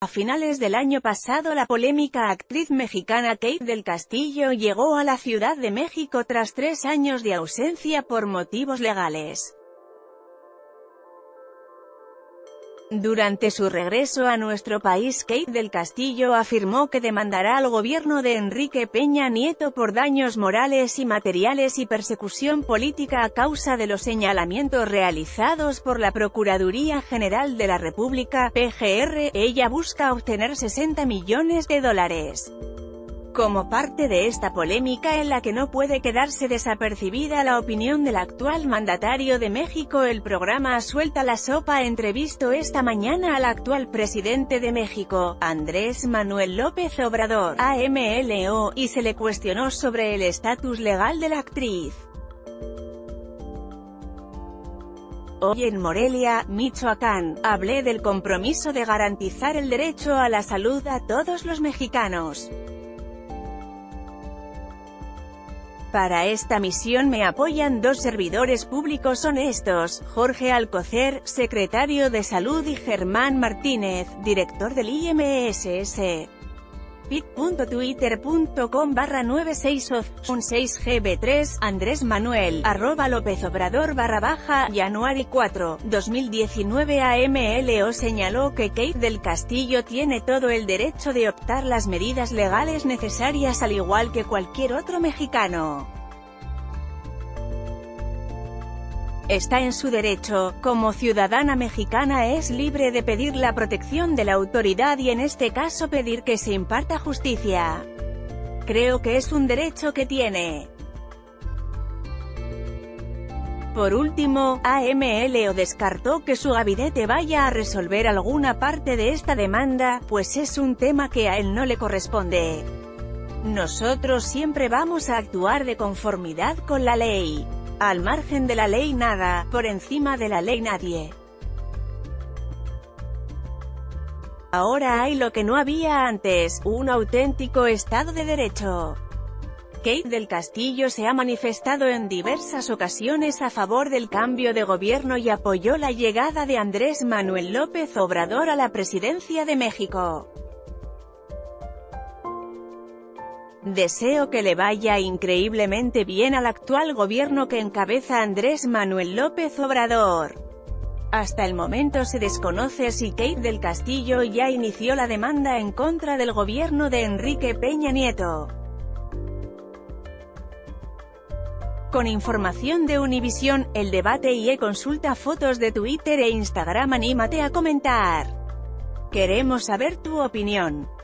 A finales del año pasado la polémica actriz mexicana Kate del Castillo llegó a la Ciudad de México tras tres años de ausencia por motivos legales. Durante su regreso a nuestro país Kate del Castillo afirmó que demandará al gobierno de Enrique Peña Nieto por daños morales y materiales y persecución política a causa de los señalamientos realizados por la Procuraduría General de la República, PGR, ella busca obtener 60 millones de dólares. Como parte de esta polémica en la que no puede quedarse desapercibida la opinión del actual mandatario de México el programa Suelta la Sopa entrevistó esta mañana al actual presidente de México, Andrés Manuel López Obrador, AMLO, y se le cuestionó sobre el estatus legal de la actriz. Hoy en Morelia, Michoacán, hablé del compromiso de garantizar el derecho a la salud a todos los mexicanos. Para esta misión me apoyan dos servidores públicos honestos, Jorge Alcocer, secretario de Salud y Germán Martínez, director del IMSS pit.twitter.com barra 9616gb3, Andrés Manuel, arroba López Obrador barra baja, January 4, 2019 AMLO señaló que Kate del Castillo tiene todo el derecho de optar las medidas legales necesarias al igual que cualquier otro mexicano. Está en su derecho, como ciudadana mexicana es libre de pedir la protección de la autoridad y en este caso pedir que se imparta justicia. Creo que es un derecho que tiene. Por último, AMLO descartó que su gabinete vaya a resolver alguna parte de esta demanda, pues es un tema que a él no le corresponde. Nosotros siempre vamos a actuar de conformidad con la ley. Al margen de la ley nada, por encima de la ley nadie. Ahora hay lo que no había antes, un auténtico Estado de Derecho. Kate del Castillo se ha manifestado en diversas ocasiones a favor del cambio de gobierno y apoyó la llegada de Andrés Manuel López Obrador a la presidencia de México. Deseo que le vaya increíblemente bien al actual gobierno que encabeza Andrés Manuel López Obrador. Hasta el momento se desconoce si Kate del Castillo ya inició la demanda en contra del gobierno de Enrique Peña Nieto. Con información de Univisión, El Debate y e-consulta fotos de Twitter e Instagram anímate a comentar. Queremos saber tu opinión.